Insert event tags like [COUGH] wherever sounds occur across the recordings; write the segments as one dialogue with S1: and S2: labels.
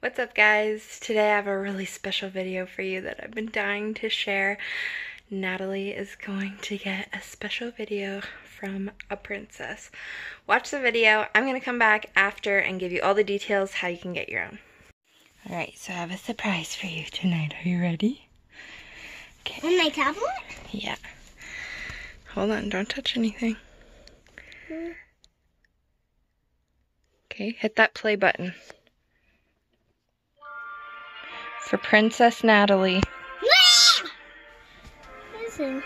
S1: What's up guys? Today I have a really special video for you that I've been dying to share. Natalie is going to get a special video from a princess. Watch the video. I'm going to come back after and give you all the details how you can get your own. Alright, so I have a surprise for you tonight. Are you ready?
S2: Okay. On my tablet?
S1: Yeah. Hold on, don't touch anything. Mm. Okay, hit that play button for Princess Natalie.
S2: Listen.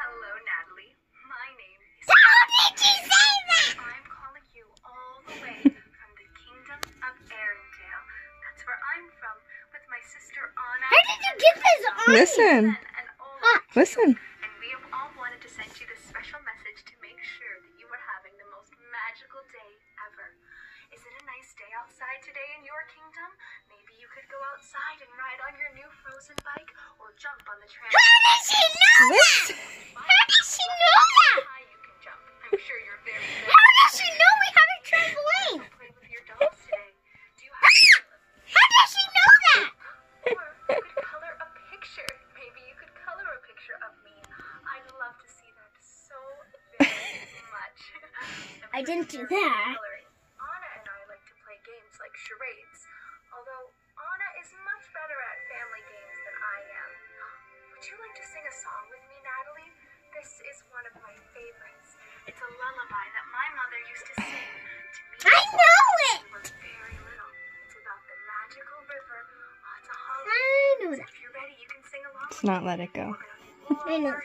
S3: Hello, Natalie. My name is.
S2: How did you say that?
S3: I'm calling you all the way [LAUGHS] from the kingdom of Arendelle. That's where I'm from, with my sister Anna.
S2: How did you get this on?
S1: Listen,
S3: ah.
S1: listen.
S3: Outside today in your kingdom? Maybe you could go outside and ride on your new frozen bike or jump on the trampoline.
S2: How did she know that? How did she know that?
S3: You can jump. I'm sure you're very good.
S2: How does she know we have a trampoline?
S3: Play with your dolls today. Do you have
S2: How does she know that?
S3: Or you could color a picture. Maybe you could color a picture of me. I'd love to see that so very much. I'm
S2: didn't do that.
S3: Like charades. Although Anna is much better at family games than I am. Would you like to sing a song with me, Natalie? This is one of my favorites. It's a lullaby that my mother used to sing to me.
S2: I know it.
S3: When we were very little. It's about the magical river Ahtohallan.
S2: I know that.
S3: If you're ready, you can sing along.
S1: Let's not let it go.
S2: I know.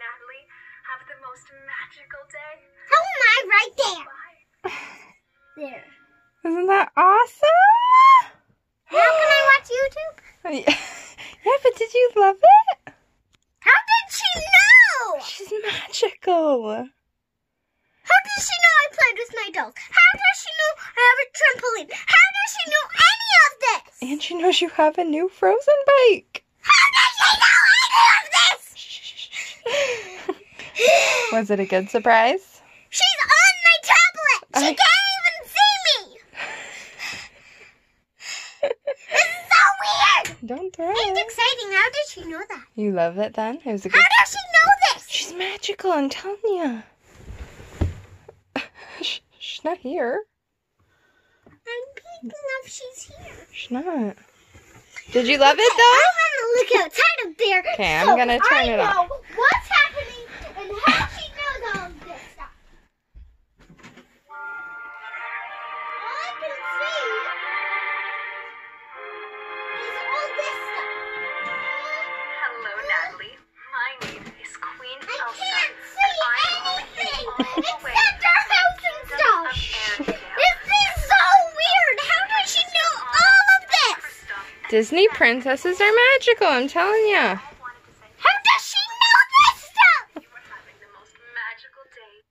S3: Natalie. Have the most magical day.
S2: How am I right there?
S3: Bye.
S2: There.
S1: Isn't that awesome?
S2: Now can I watch YouTube? [LAUGHS]
S1: yeah, but did you love it?
S2: How did she know?
S1: She's magical.
S2: How does she know I played with my dolls? How does she know I have a trampoline? How does she know any of this?
S1: And she knows you have a new frozen bike.
S2: How does she know any of this? [LAUGHS]
S1: Was it a good surprise?
S2: She's on my tablet. She can't even see me. this is so weird.
S1: Don't throw
S2: It's
S1: it.
S2: exciting. How did she know that?
S1: You love it then? It was a
S2: How does she know this?
S1: She's magical, I'm telling you. She's not here.
S2: I'm peeking if she's here.
S1: She's not. Did you love it though?
S2: I want to look outside of there.
S1: Okay, I'm gonna turn
S2: I
S1: it
S2: know
S1: off. Disney princesses are magical, I'm telling you.
S3: I wanted to say
S2: How does she know this stuff?
S3: you are having the most magical day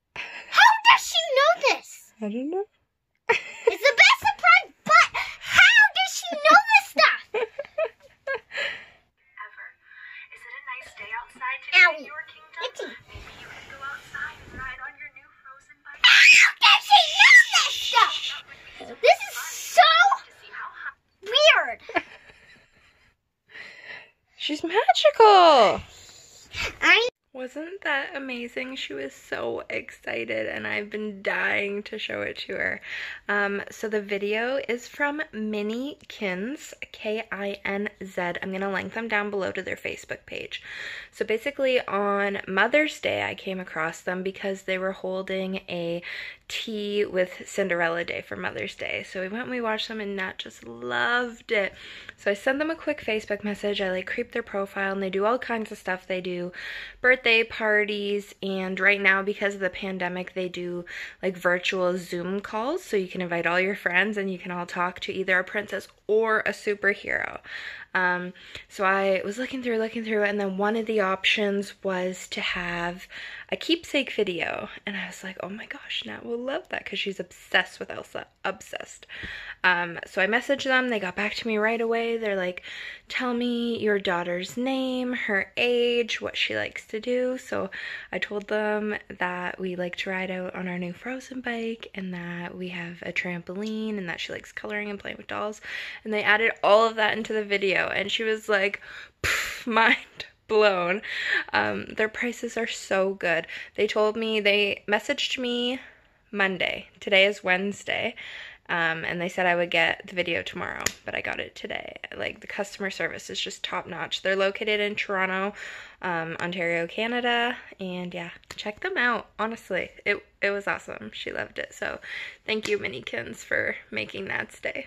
S2: How does she know this?
S1: I don't know.
S2: It's the best surprise, but how does she know this stuff?
S3: ever. Is it a nice day outside today
S2: Owie.
S3: in your kingdom?
S2: Itchy.
S3: Maybe you could go outside and ride on your new frozen bike.
S2: How does she know this stuff? This is so
S3: To see how high
S2: weird.
S1: She's magical. Wasn't that amazing? She was so excited, and I've been dying to show it to her. Um, so the video is from Minnie Kins, K I N Z. I'm gonna link them down below to their Facebook page. So basically, on Mother's Day, I came across them because they were holding a tea with Cinderella Day for Mother's Day. So we went and we watched them, and Nat just loved it. So I sent them a quick Facebook message. I like creep their profile, and they do all kinds of stuff. They do birthday birthday parties and right now because of the pandemic they do like virtual zoom calls so you can invite all your friends and you can all talk to either a princess or a superhero um, so i was looking through looking through and then one of the options was to have a keepsake video and i was like oh my gosh nat will love that because she's obsessed with elsa obsessed um, so i messaged them they got back to me right away they're like tell me your daughter's name her age what she likes to do. So I told them that we like to ride out on our new Frozen bike and that we have a trampoline and that she likes coloring and playing with dolls. And they added all of that into the video and she was like, [LAUGHS] mind blown. Um, their prices are so good. They told me, they messaged me Monday. Today is Wednesday. Um, and they said I would get the video tomorrow, but I got it today. Like the customer service is just top notch. They're located in Toronto, um, Ontario, Canada, and yeah, check them out. Honestly, it it was awesome. She loved it. So, thank you, Minikinz, for making that stay.